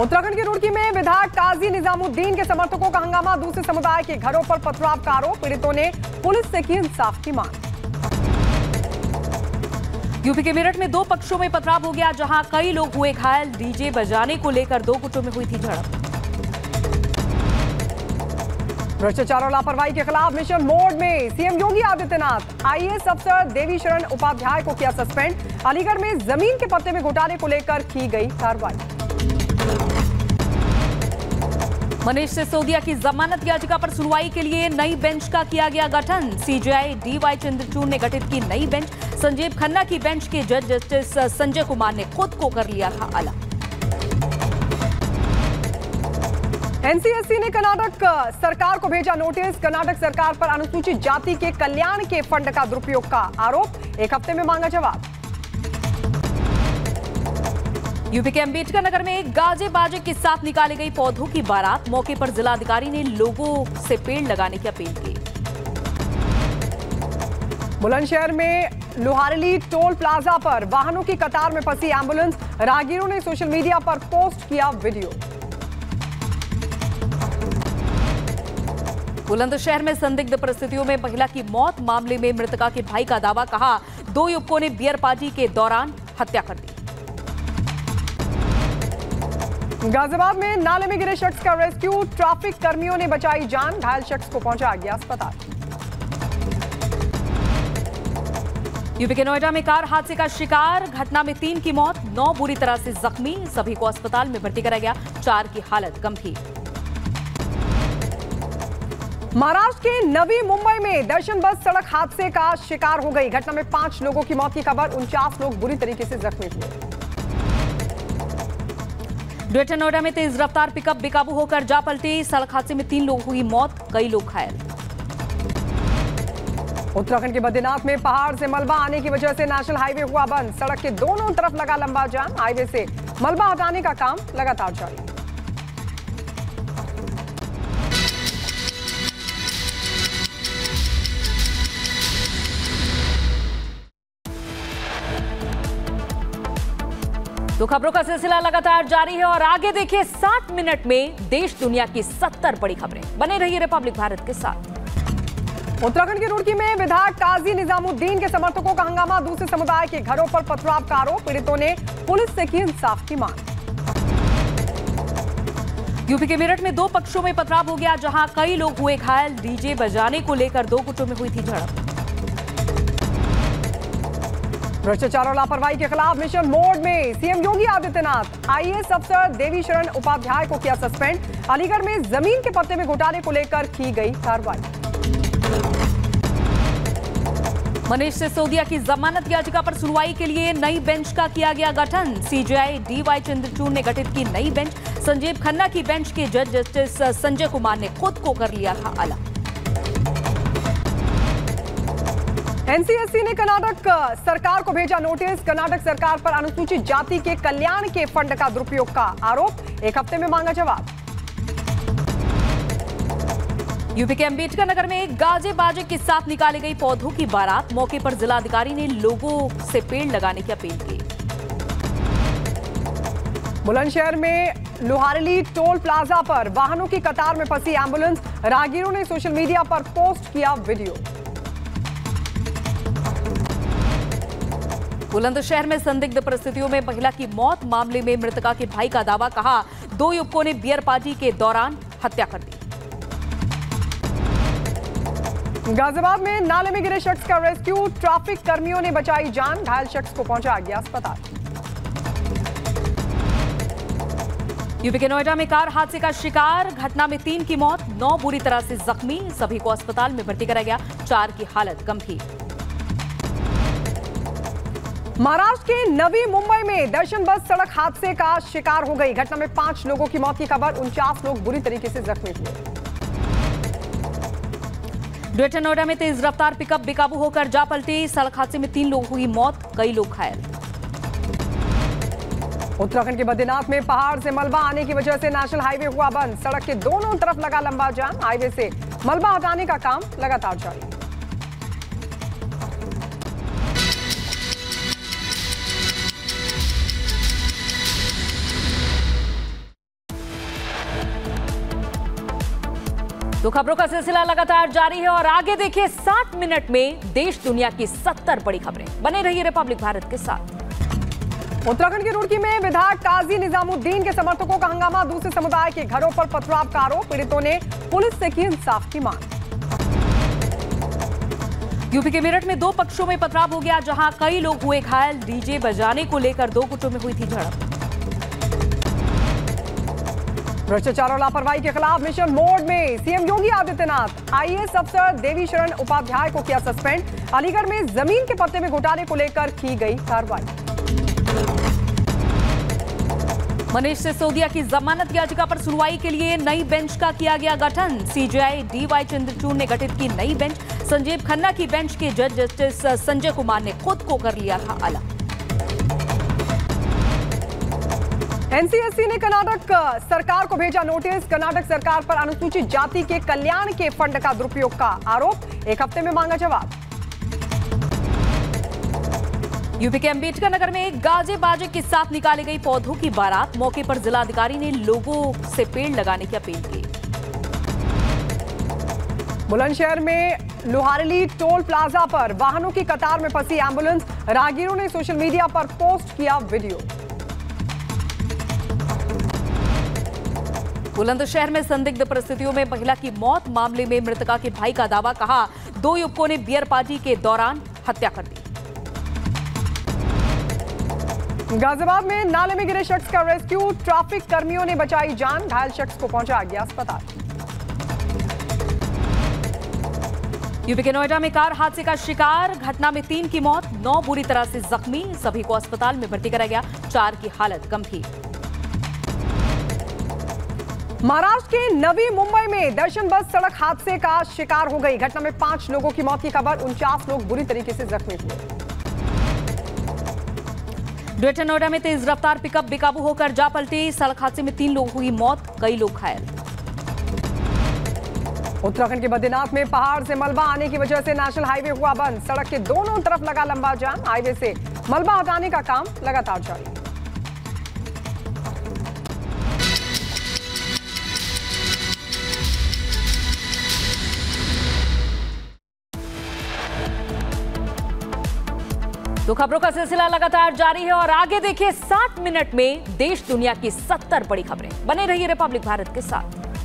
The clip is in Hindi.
उत्तराखंड के रुड़की में विधायक काजी निजामुद्दीन के समर्थकों का हंगामा। दूसरे समुदाय के घरों पर पथराव का आरोप पीड़ितों ने पुलिस से की इंसाफ की मांग। यूपी के मेरठ में दो पक्षों में पथराव हो गया, जहाँ कई लोग हुए घायल। डीजे बजाने को लेकर दो गुटों में हुई थी झड़प। भ्रष्टाचार और लापरवाही के खिलाफ मिशन मोड में सीएम योगी आदित्यनाथ, आईएएस अफसर देवी शरण उपाध्याय को किया सस्पेंड। अलीगढ़ में ज़मीन के पत्ते में घोटाले को लेकर की गई कार्रवाई। मनीष सिसोदिया की जमानत याचिका पर सुनवाई के लिए नई बेंच का किया गया गठन। सीजेआई डीवाई चंद्रचूड़ ने गठित की नई बेंच। संजीव खन्ना की बेंच के जज जस्टिस संजय कुमार ने खुद को कर लिया था अलग। एनसीएससी ने कर्नाटक सरकार को भेजा नोटिस। कर्नाटक सरकार पर अनुसूचित जाति के कल्याण के फंड का दुरुपयोग का आरोप। एक हफ़्ते में मांगा जवाब। यूपी के अंबेडकर नगर में गाजे बाजे के साथ निकाली गई पौधों की बारात। मौके पर जिलाधिकारी ने लोगों से पेड़ लगाने की अपील की। बुलंदशहर में लोहारली टोल प्लाजा पर वाहनों की कतार में फंसी एंबुलेंस। राहगीरों ने सोशल मीडिया पर पोस्ट किया वीडियो। बुलंदशहर में संदिग्ध परिस्थितियों में महिला की मौत। मामले में मृतका के भाई का दावा कहा दो युवकों ने बियर पार्टी के दौरान हत्या कर दी। गाजियाबाद में नाले में गिरे शख्स का रेस्क्यू। ट्रैफ़िक कर्मियों ने बचाई जान। घायल शख्स को पहुँचा गया अस्पताल। यूपी के नोएडा में कार हादसे का शिकार। घटना में तीन की मौत, नौ बुरी तरह से जख्मी। सभी को अस्पताल में भर्ती कराया गया। चार की हालत गंभीर। महाराष्ट्र के नवी मुंबई में दर्शन बस सड़क हादसे का शिकार हो गई। घटना में पाँच लोगों की मौत की खबर। उनचास लोग बुरी तरीके से जख्मी हुए। ग्रेटर नोएडा में तेज रफ्तार पिकअप बेकाबू होकर जा पलटी। सड़क हादसे में तीन लोगों की मौत, कई लोग घायल। उत्तराखंड के बद्रीनाथ में पहाड़ से मलबा आने की वजह से नेशनल हाईवे हुआ बंद। सड़क के दोनों तरफ़ लगा लंबा जाम। हाईवे से मलबा हटाने का काम लगातार जारी। तो खबरों का सिलसिला लगातार जारी है और आगे देखिए 60 मिनट में देश दुनिया की 70 बड़ी खबरें। बने रहिए रिपब्लिक भारत के साथ। उत्तराखंड के रुड़की में विधायक काजी निजामुद्दीन के समर्थकों का हंगामा। दूसरे समुदाय के घरों पर पथराव का आरोप पीड़ितों ने पुलिस से की इंसाफ की मांग। यूपी के मेरठ में दो पक्षों में पथराव हो गया जहाँ कई लोग हुए घायल। डीजे बजाने को लेकर दो गुटों में हुई थी झड़प। भ्रष्टाचार और लापरवाही के खिलाफ मिशन मोड में सीएम योगी आदित्यनाथ। आईएएस अफसर देवी शरण उपाध्याय को किया सस्पेंड। अलीगढ़ में ज़मीन के पत्ते में घोटाले को लेकर की गई कार्रवाई। मनीष सिसोदिया की जमानत याचिका पर सुनवाई के लिए नई बेंच का किया गया गठन। सीजेआई डीवाई चंद्रचूड़ ने गठित की नई बेंच। संजीव खन्ना की बेंच के जज जस्टिस संजय कुमार ने खुद को कर लिया था अलग। एनसीएससी ने कर्नाटक सरकार को भेजा नोटिस। कर्नाटक सरकार पर अनुसूचित जाति के कल्याण के फंड का दुरुपयोग का आरोप। एक हफ़्ते में मांगा जवाब। यूपी के अंबेडकर नगर में गाजे बाजे के साथ निकाली गई पौधों की बारात। मौके पर जिलाधिकारी ने लोगों से पेड़ लगाने की अपील की। बुलंदशहर में लोहारली टोल प्लाजा पर वाहनों की कतार में फंसी एंबुलेंस। राहगीरों ने सोशल मीडिया पर पोस्ट किया वीडियो। बुलंदशहर में संदिग्ध परिस्थितियों में महिला की मौत मामले में मृतका के भाई का दावा कहा दो युवकों ने बियर पार्टी के दौरान हत्या कर दी। गाजियाबाद में नाले में गिरे शख्स का रेस्क्यू ट्रैफ़िक कर्मियों ने बचाई जान घायल शख्स को पहुँचा गया अस्पताल। यूपी के नोएडा में कार हादसे का शिकार घटना में तीन की मौत नौ बुरी तरह से जख्मी सभी को अस्पताल में भर्ती कराया गया चार की हालत गंभीर। महाराष्ट्र के नवी मुंबई में दर्शन बस सड़क हादसे का शिकार हो गई। घटना में पाँच लोगों की मौत की खबर उनचास लोग बुरी तरीके से जख्मी हुए। ग्रेटर नोएडा में तेज रफ्तार पिकअप बेकाबू होकर जा पलटी। सड़क हादसे में तीन लोग हुई मौत कई लोग घायल। उत्तराखंड के बद्रीनाथ में पहाड़ से मलबा आने की वजह से नेशनल हाईवे हुआ बंद। सड़क के दोनों तरफ़ लगा लंबा जाम। हाईवे से मलबा हटाने का काम लगातार जारी। तो खबरों का सिलसिला लगातार जारी है और आगे देखिए 60 मिनट में देश दुनिया की 70 बड़ी खबरें। बने रहिए रिपब्लिक भारत के साथ। उत्तराखंड के रुड़की में विधायक काजी निजामुद्दीन के समर्थकों का हंगामा। दूसरे समुदाय के घरों पर पथराव का आरोप पीड़ितों ने पुलिस से की इंसाफ की मांग। यूपी के मेरठ में दो पक्षों में पथराव हो गया जहाँ कई लोग हुए घायल। डीजे बजाने को लेकर दो गुटों में हुई थी झड़प। भ्रष्टाचार और लापरवाही के खिलाफ मिशन मोड में सीएम योगी आदित्यनाथ, आईएएस अफसर देवी शरण उपाध्याय को किया सस्पेंड। अलीगढ़ में ज़मीन के पत्ते में घोटाले को लेकर की गई कार्रवाई। मनीष सिसोदिया की जमानत याचिका पर सुनवाई के लिए नई बेंच का किया गया गठन। सीजेआई डीवाई चंद्रचूड़ ने गठित की नई बेंच। संजीव खन्ना की बेंच के जज जस्टिस संजय कुमार ने खुद को कर लिया था अलग। एनसीएससी ने कर्नाटक सरकार को भेजा नोटिस। कर्नाटक सरकार पर अनुसूचित जाति के कल्याण के फंड का दुरुपयोग का आरोप। एक हफ़्ते में मांगा जवाब। यूपी के अंबेडकर नगर में गाजे बाजे के साथ निकाली गई पौधों की बारात। मौके पर जिलाधिकारी ने लोगों से पेड़ लगाने की अपील की। बुलंदशहर में लोहारली टोल प्लाजा पर वाहनों की कतार में फंसी एंबुलेंस। राहगीरों ने सोशल मीडिया पर पोस्ट किया वीडियो। बुलंदशहर में संदिग्ध परिस्थितियों में महिला की मौत मामले में मृतका के भाई का दावा कहा दो युवकों ने बियर पार्टी के दौरान हत्या कर दी। गाजियाबाद में नाले में गिरे शख्स का रेस्क्यू ट्रैफ़िक कर्मियों ने बचाई जान घायल शख्स को पहुँचा गया अस्पताल। यूपी के नोएडा में कार हादसे का शिकार घटना में तीन की मौत नौ बुरी तरह से जख्मी सभी को अस्पताल में भर्ती कराया गया चार की हालत गंभीर। महाराष्ट्र के नवी मुंबई में दर्शन बस सड़क हादसे का शिकार हो गई। घटना में पाँच लोगों की मौत की खबर उनचास लोग बुरी तरीके से जख्मी हुए। ग्रेटर नोएडा में तेज रफ्तार पिकअप बेकाबू होकर जा पलटी। सड़क हादसे में तीन लोग हुई मौत कई लोग घायल। उत्तराखंड के बद्रीनाथ में पहाड़ से मलबा आने की वजह से नेशनल हाईवे हुआ बंद। सड़क के दोनों तरफ़ लगा लंबा जाम। हाईवे से मलबा हटाने का काम लगातार जारी। तो खबरों का सिलसिला लगातार जारी है और आगे देखिए सात मिनट में देश दुनिया की 70 बड़ी खबरें। बने रहिए रिपब्लिक भारत के साथ।